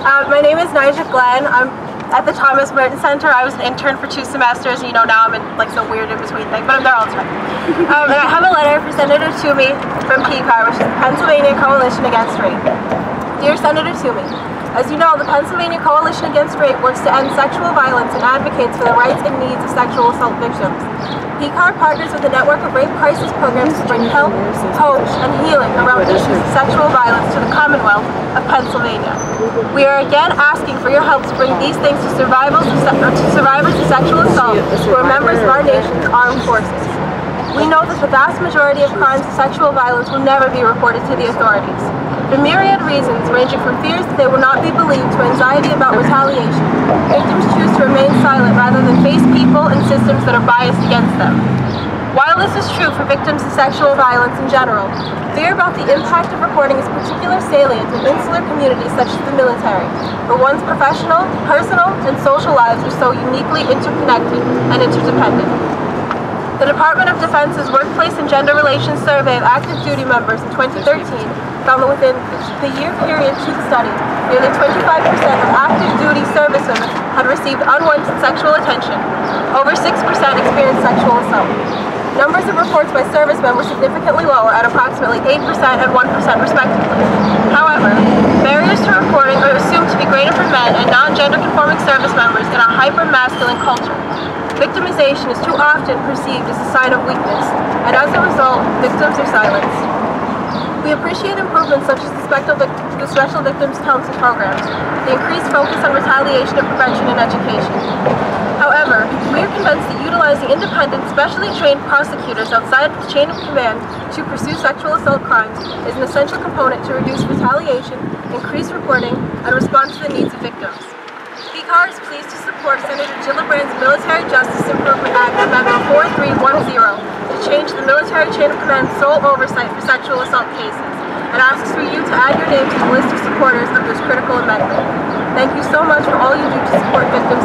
Uh, my name is Nijha Glenn. I'm at the Thomas Merton Center. I was an intern for two semesters. You know, now I'm in like the weird in-between thing, but I'm there all the time. Um, and I have a letter for Senator Toomey from PCAR, which is the Pennsylvania Coalition Against Rape. Dear Senator Toomey, as you know, the Pennsylvania Coalition Against Rape works to end sexual violence and advocates for the rights and needs of sexual assault victims. PCAR partners with a network of rape crisis programs to bring help, hope, and healing around issues of sexual violence to the Pennsylvania. We are again asking for your help to bring these things to survivors of, to survivors of sexual assault who are members of our nation's armed forces. We know that the vast majority of crimes of sexual violence will never be reported to the authorities. For myriad reasons, ranging from fears that they will not be believed to anxiety about retaliation, victims choose to remain silent rather than face people and systems that are biased against them. While this is true for victims of sexual violence in general, fear about the impact of reporting is particularly salient in insular communities such as the military, where one's professional, personal, and social lives are so uniquely interconnected and interdependent. The Department of Defense's Workplace and Gender Relations Survey of active duty members in 2013 found that within the year period to the study, nearly 25% of active duty servicemen had received unwanted sexual attention. Over 6% experienced sexual assault. Numbers of reports by servicemen were significantly lower at approximately 8% and 1% respectively. However, barriers to reporting are assumed to be greater for men and non-gender conforming service members in a hyper-masculine culture. Victimization is too often perceived as a sign of weakness, and as a result, victims are silenced. We appreciate improvements such as the Special, Victims Counsel programs, the increased focus on retaliation and prevention in education. However, we are convinced that utilizing independent, specially trained prosecutors outside the chain of command to pursue sexual assault crimes is an essential component to reduce retaliation, increase reporting, and respond to the needs of victims. PCAR is pleased to support Senator Gillibrand's Military Justice Improvement Act Amendment 4310 to change the military chain of command's sole oversight for sexual assault cases and asks for you to add your name to the list of supporters of this critical amendment. Thank you so much for all you do to support victims.